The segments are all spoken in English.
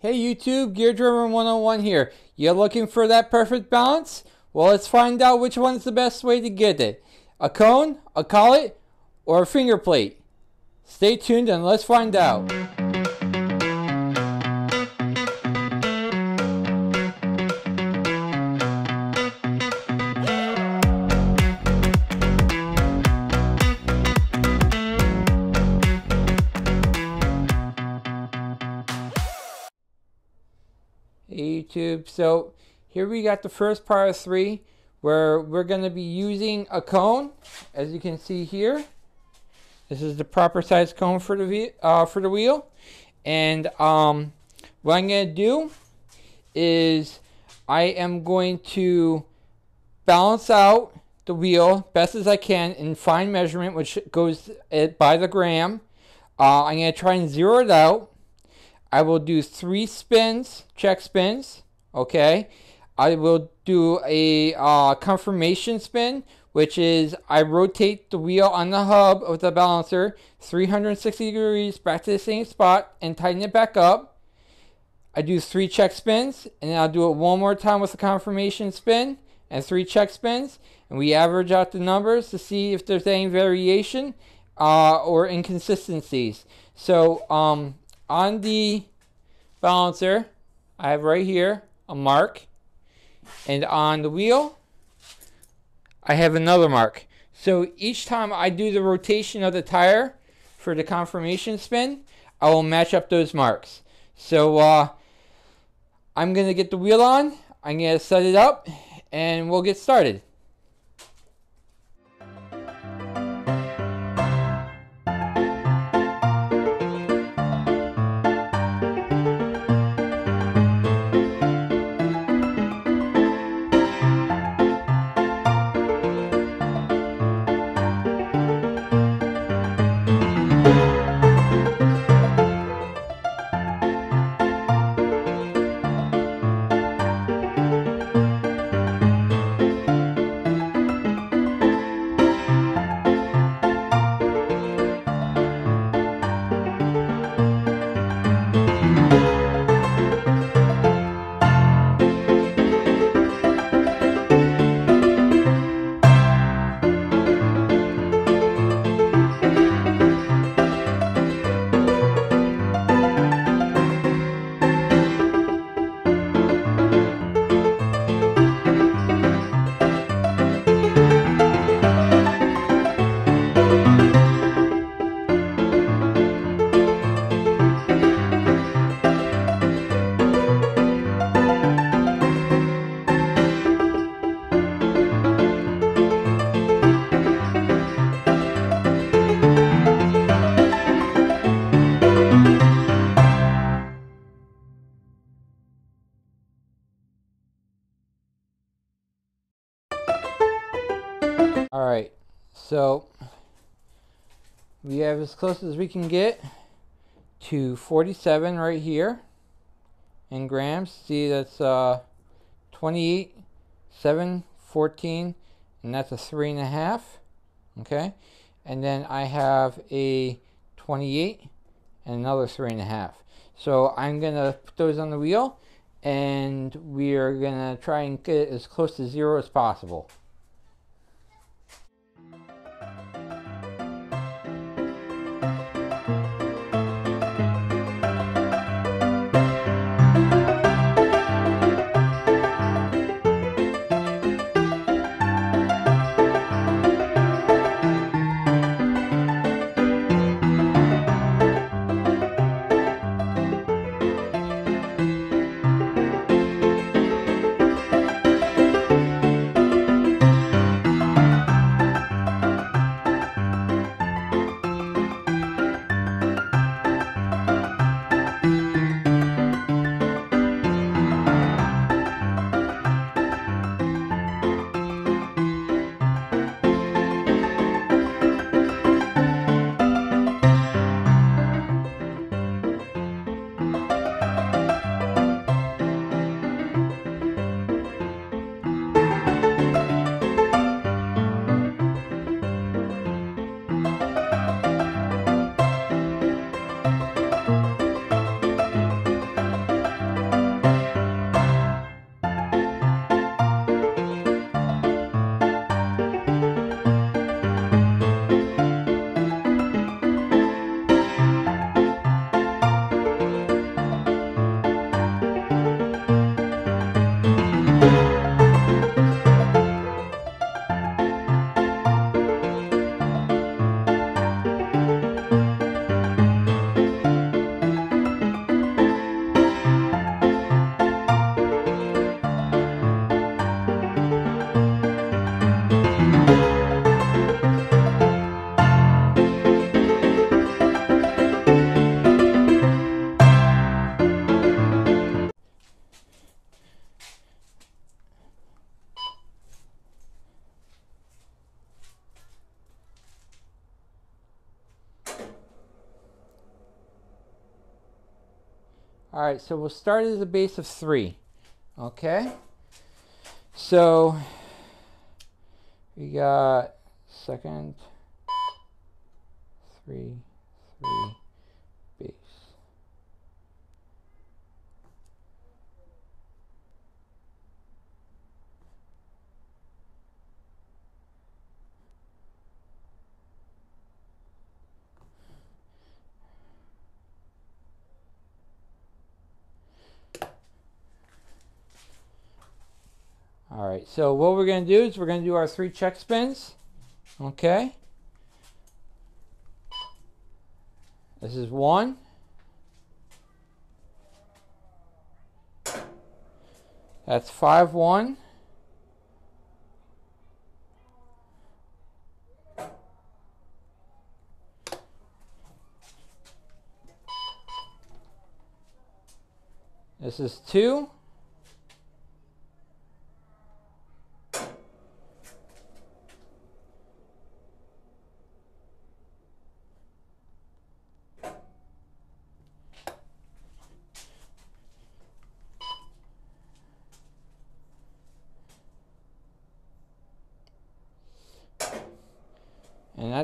Hey YouTube, Geardriven 101 here. You're looking for that perfect balance? Well, let's find out which one is the best way to get it. A cone, a collet, or a finger plate? Stay tuned and let's find out. YouTube. So here we got the first part of three where we're going to be using a cone as you can see here. This is the proper size cone for the, uh, for the wheel. And um, what I'm going to do is I am going to balance out the wheel best as I can in fine measurement, which goes by the gram. Uh, I'm going to try and zero it out. I will do three spins, check spins, okay? I will do a uh, confirmation spin, which is I rotate the wheel on the hub of the balancer 360 degrees back to the same spot and tighten it back up. I do three check spins, and I'll do it one more time with a confirmation spin and three check spins, and we average out the numbers to see if there's any variation uh, or inconsistencies. So um, on the balancer, I have right here a mark. And on the wheel, I have another mark. So each time I do the rotation of the tire for the confirmation spin, I will match up those marks. So uh, I'm going to get the wheel on. I'm going to set it up and we'll get started. All right, so we have as close as we can get to 47 right here in grams. See, that's uh, 28, 7, 14, and that's a three and a half. Okay, and then I have a 28 and another three and a half. So I'm gonna put those on the wheel, and we are gonna try and get as close to zero as possible. All right, so we'll start at a base of three. Okay. So we got second, three, three, right, so what we're going to do is we're going to do our three check spins. Okay. This is one. That's 5 1. This is 2.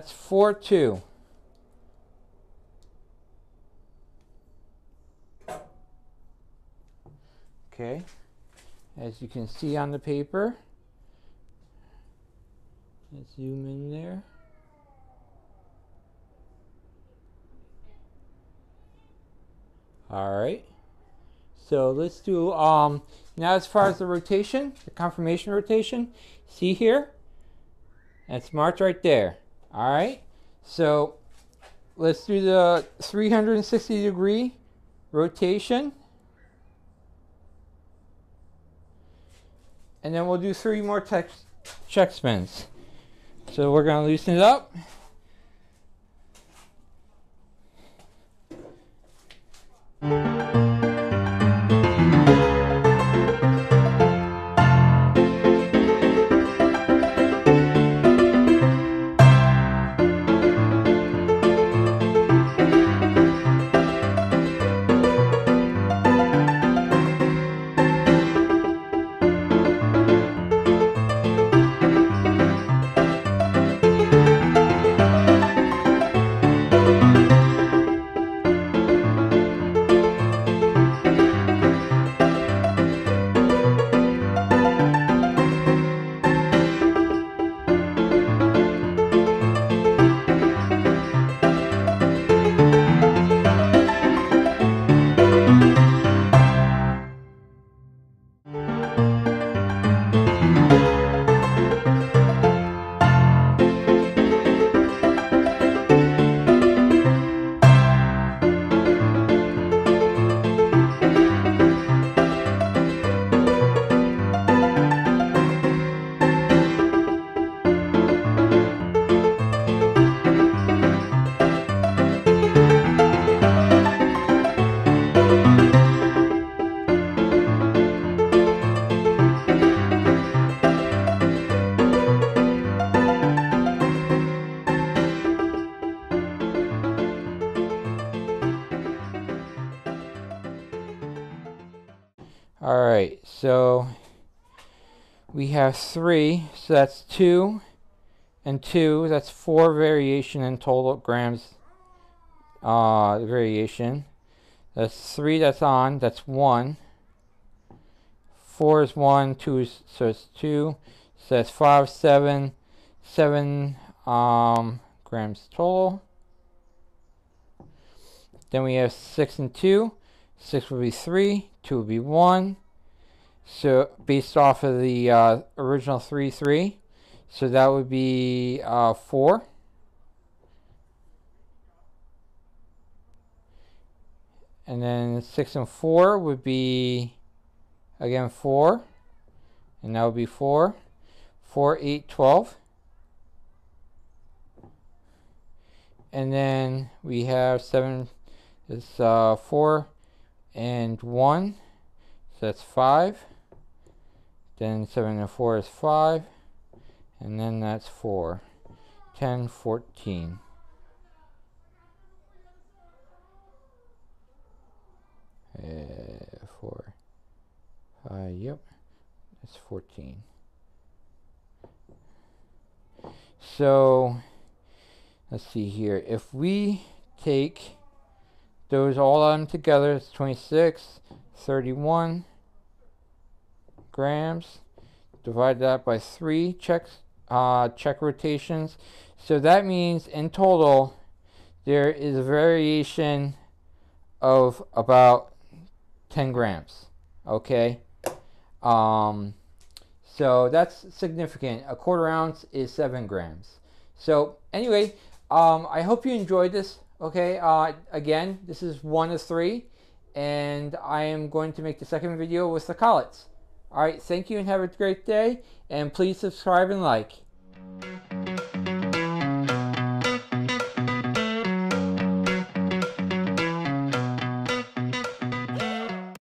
That's 4 2. Okay, as you can see on the paper, let's zoom in there. All right, so let's do, um, now as far as the rotation, the confirmation rotation, see here? That's marked right there. All right, so let's do the 360 degree rotation. And then we'll do three more check spins. So we're going to loosen it up. All right, so we have three, so that's two and two, that's four variation in total grams uh, variation. That's three that's on, that's one. Four is one, two is, so it's two. So that's five, seven, seven um, grams total. Then we have six and two. 6 would be 3, 2 would be 1. So based off of the uh, original 3, 3. So that would be uh, 4. And then 6 and 4 would be, again, 4. And that would be 4. 4, 8, 12. And then we have 7 is uh, 4 and 1, so that's 5. Then 7 and 4 is 5, and then that's 4. 10, 14. Uh, Uh, yep, that's 14. So, let's see here. If we take those all of them together, it's 26, 31 grams. Divide that by 3 checks, uh, check rotations. So that means in total, there is a variation of about 10 grams. Okay. Um, so that's significant. A quarter ounce is 7 grams. So anyway, um, I hope you enjoyed this. Okay. Uh, again, this is one of three. And I am going to make the second video with the collets. Alright, thank you and have a great day. And please subscribe and like.